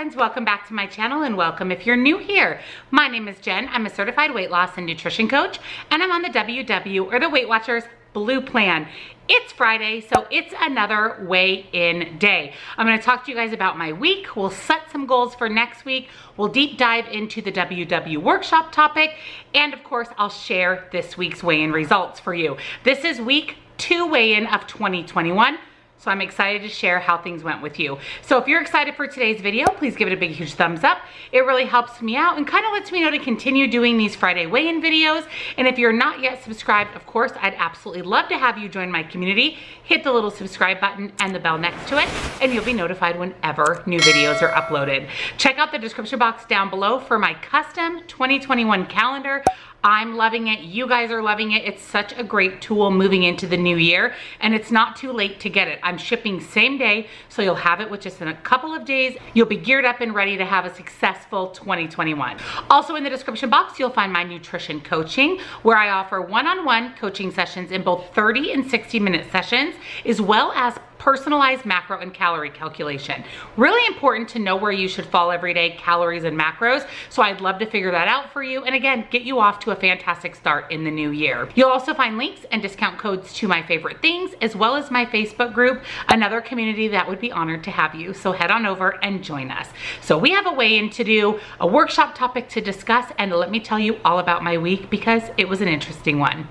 friends, welcome back to my channel and welcome if you're new here. My name is Jen, I'm a certified weight loss and nutrition coach and I'm on the WW or the Weight Watchers Blue Plan. It's Friday, so it's another weigh-in day. I'm gonna talk to you guys about my week. We'll set some goals for next week. We'll deep dive into the WW workshop topic. And of course, I'll share this week's weigh-in results for you. This is week two weigh-in of 2021. So I'm excited to share how things went with you. So if you're excited for today's video, please give it a big, huge thumbs up. It really helps me out and kind of lets me know to continue doing these Friday weigh-in videos. And if you're not yet subscribed, of course, I'd absolutely love to have you join my community. Hit the little subscribe button and the bell next to it, and you'll be notified whenever new videos are uploaded. Check out the description box down below for my custom 2021 calendar. I'm loving it. You guys are loving it. It's such a great tool moving into the new year and it's not too late to get it. I'm shipping same day, so you'll have it with just in a couple of days. You'll be geared up and ready to have a successful 2021. Also in the description box, you'll find my nutrition coaching where I offer one-on-one -on -one coaching sessions in both 30 and 60 minute sessions, as well as personalized macro and calorie calculation. Really important to know where you should fall every day, calories and macros. So I'd love to figure that out for you. And again, get you off to a fantastic start in the new year. You'll also find links and discount codes to my favorite things, as well as my Facebook group, another community that would be honored to have you. So head on over and join us. So we have a weigh-in to do, a workshop topic to discuss, and let me tell you all about my week because it was an interesting one.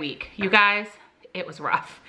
Week. You guys, it was rough.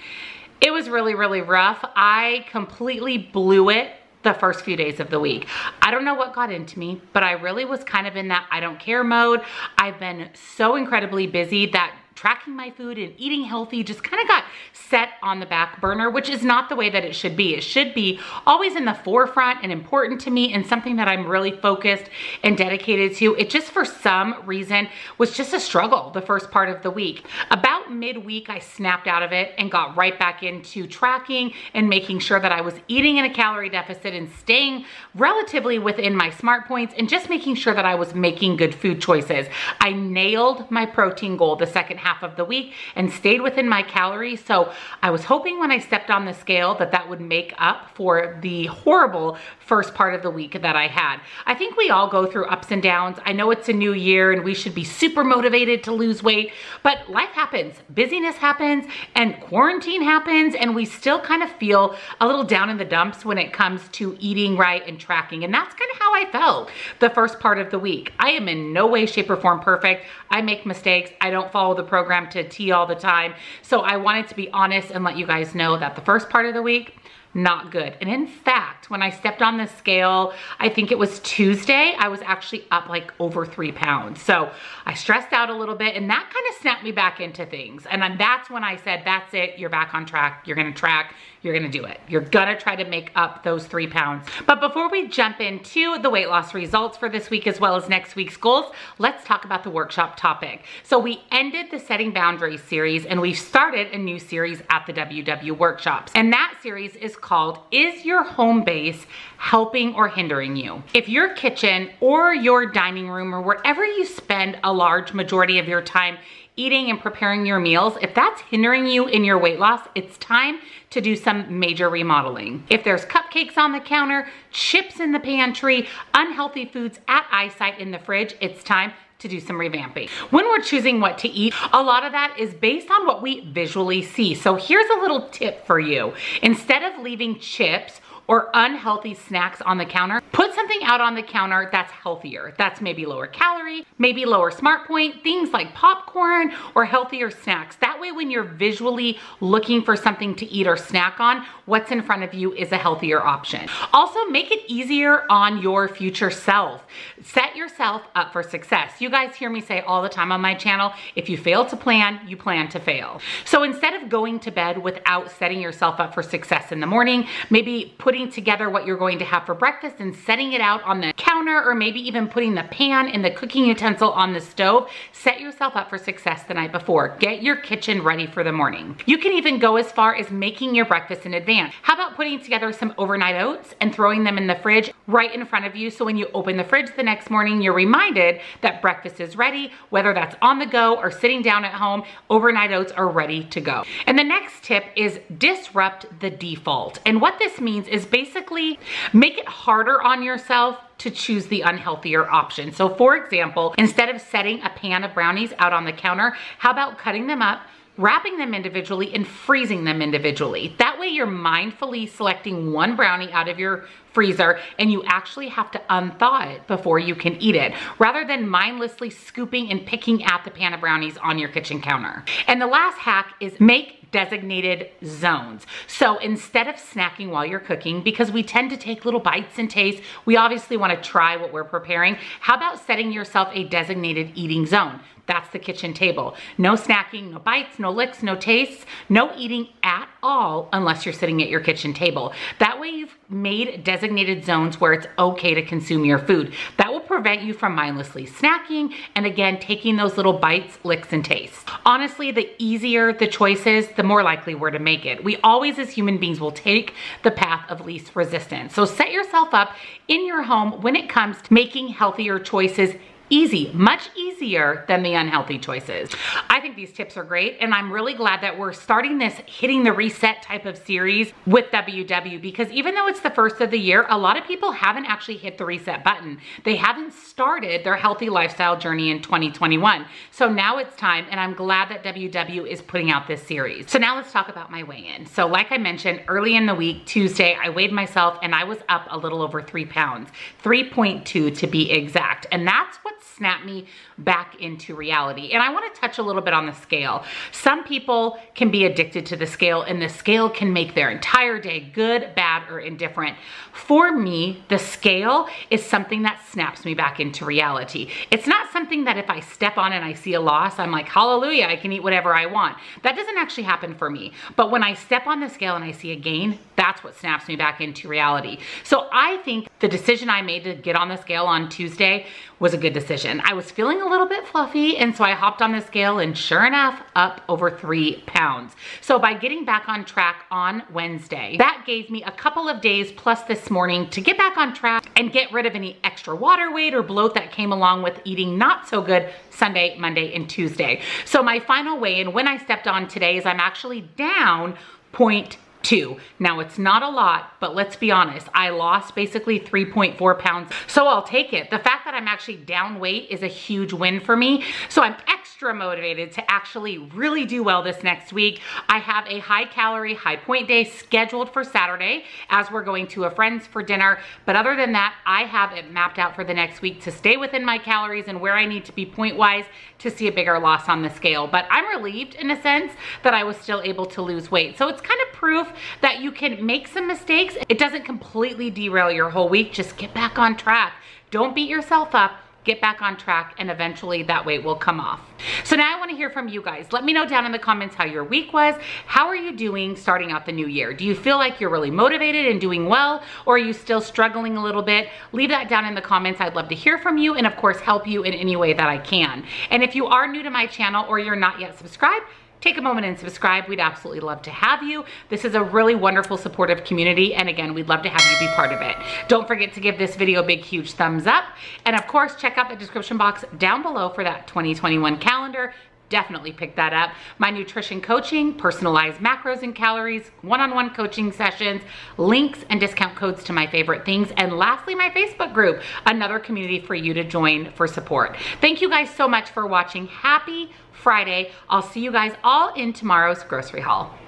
It was really, really rough. I completely blew it the first few days of the week. I don't know what got into me, but I really was kind of in that I don't care mode. I've been so incredibly busy that tracking my food and eating healthy just kind of got set on the back burner, which is not the way that it should be. It should be always in the forefront and important to me and something that I'm really focused and dedicated to. It just for some reason was just a struggle the first part of the week. About midweek, I snapped out of it and got right back into tracking and making sure that I was eating in a calorie deficit and staying relatively within my smart points and just making sure that I was making good food choices. I nailed my protein goal the second half of the week and stayed within my calories. So I was hoping when I stepped on the scale that that would make up for the horrible first part of the week that I had. I think we all go through ups and downs. I know it's a new year and we should be super motivated to lose weight, but life happens. Busyness happens and quarantine happens and we still kind of feel a little down in the dumps when it comes to eating right and tracking. And that's kind of how I felt the first part of the week. I am in no way, shape, or form perfect. I make mistakes. I don't follow the program to T all the time. So I wanted to be honest and let you guys know that the first part of the week, not good. And in fact, when I stepped on the scale, I think it was Tuesday, I was actually up like over three pounds. So I stressed out a little bit and that kind of snapped me back into things. And then that's when I said, that's it, you're back on track, you're gonna track, you're gonna do it. You're gonna try to make up those three pounds. But before we jump into the weight loss results for this week as well as next week's goals, let's talk about the workshop topic. So we ended the Setting Boundaries series and we've started a new series at the WW workshops. And that series is called Is Your Home Base Helping or Hindering You? If your kitchen or your dining room or wherever you spend a large majority of your time eating and preparing your meals, if that's hindering you in your weight loss, it's time to do some major remodeling. If there's cupcakes on the counter, chips in the pantry, unhealthy foods at eyesight in the fridge, it's time to do some revamping. When we're choosing what to eat, a lot of that is based on what we visually see. So here's a little tip for you. Instead of leaving chips or unhealthy snacks on the counter, put something out on the counter that's healthier. That's maybe lower calorie, maybe lower smart point, things like popcorn or healthier snacks. That way when you're visually looking for something to eat or snack on, what's in front of you is a healthier option. Also make it easier on your future self. Set yourself up for success. You guys hear me say all the time on my channel, if you fail to plan, you plan to fail. So instead of going to bed without setting yourself up for success in the morning, maybe putting putting together what you're going to have for breakfast and setting it out on the counter or maybe even putting the pan and the cooking utensil on the stove, set yourself up for success the night before. Get your kitchen ready for the morning. You can even go as far as making your breakfast in advance. How about putting together some overnight oats and throwing them in the fridge right in front of you so when you open the fridge the next morning, you're reminded that breakfast is ready, whether that's on the go or sitting down at home, overnight oats are ready to go. And the next tip is disrupt the default. And what this means is basically make it harder on yourself to choose the unhealthier option. So for example, instead of setting a pan of brownies out on the counter, how about cutting them up, wrapping them individually and freezing them individually. That way you're mindfully selecting one brownie out of your freezer and you actually have to unthaw it before you can eat it rather than mindlessly scooping and picking at the pan of brownies on your kitchen counter. And the last hack is make designated zones. So instead of snacking while you're cooking, because we tend to take little bites and taste, we obviously wanna try what we're preparing. How about setting yourself a designated eating zone? That's the kitchen table. No snacking, no bites, no licks, no tastes, no eating at all unless you're sitting at your kitchen table. That way you've made designated zones where it's okay to consume your food. That will prevent you from mindlessly snacking and again, taking those little bites, licks, and tastes. Honestly, the easier the choice is, the more likely we're to make it. We always as human beings will take the path of least resistance. So set yourself up in your home when it comes to making healthier choices easy, much easier than the unhealthy choices. I think these tips are great and I'm really glad that we're starting this hitting the reset type of series with WW because even though it's the first of the year, a lot of people haven't actually hit the reset button. They haven't started their healthy lifestyle journey in 2021. So now it's time and I'm glad that WW is putting out this series. So now let's talk about my weigh-in. So like I mentioned early in the week, Tuesday, I weighed myself and I was up a little over three pounds, 3.2 to be exact. And that's what snap me back into reality. And I wanna touch a little bit on the scale. Some people can be addicted to the scale and the scale can make their entire day good, bad, or indifferent. For me, the scale is something that snaps me back into reality. It's not something that if I step on and I see a loss, I'm like, hallelujah, I can eat whatever I want. That doesn't actually happen for me. But when I step on the scale and I see a gain, that's what snaps me back into reality. So I think the decision I made to get on the scale on Tuesday was a good decision. I was feeling a little bit fluffy and so I hopped on the scale and sure enough, up over three pounds. So by getting back on track on Wednesday, that gave me a couple of days plus this morning to get back on track and get rid of any extra water weight or bloat that came along with eating not so good Sunday, Monday, and Tuesday. So my final weigh-in when I stepped on today is I'm actually down point two. Now it's not a lot, but let's be honest, I lost basically 3.4 pounds, so I'll take it. The fact that I'm actually down weight is a huge win for me, so I'm extra motivated to actually really do well this next week. I have a high calorie, high point day scheduled for Saturday as we're going to a friend's for dinner, but other than that, I have it mapped out for the next week to stay within my calories and where I need to be point-wise to see a bigger loss on the scale. But I'm relieved in a sense that I was still able to lose weight. So it's kind proof that you can make some mistakes. It doesn't completely derail your whole week. Just get back on track. Don't beat yourself up get back on track and eventually that weight will come off. So now I wanna hear from you guys. Let me know down in the comments how your week was. How are you doing starting out the new year? Do you feel like you're really motivated and doing well or are you still struggling a little bit? Leave that down in the comments. I'd love to hear from you and of course help you in any way that I can. And if you are new to my channel or you're not yet subscribed, take a moment and subscribe. We'd absolutely love to have you. This is a really wonderful supportive community. And again, we'd love to have you be part of it. Don't forget to give this video a big, huge thumbs up. And of course, check out the description box down below for that 2021 calendar definitely pick that up. My nutrition coaching, personalized macros and calories, one-on-one -on -one coaching sessions, links and discount codes to my favorite things, and lastly, my Facebook group, another community for you to join for support. Thank you guys so much for watching. Happy Friday. I'll see you guys all in tomorrow's grocery haul.